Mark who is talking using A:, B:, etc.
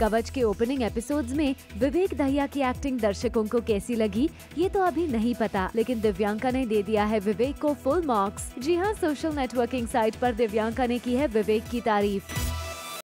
A: कवच के opening episodes में विवेक दहिया की एक्टिंग दर्शकों को कैसी लगी, ये तो अभी नहीं पता, लेकिन दिव्यांका ने दे दिया है विवेक को फुल मार्क्स जी हाँ सोशल नेटवर्किंग साइट पर दिव्यांका ने की है विवेक की तारीफ़।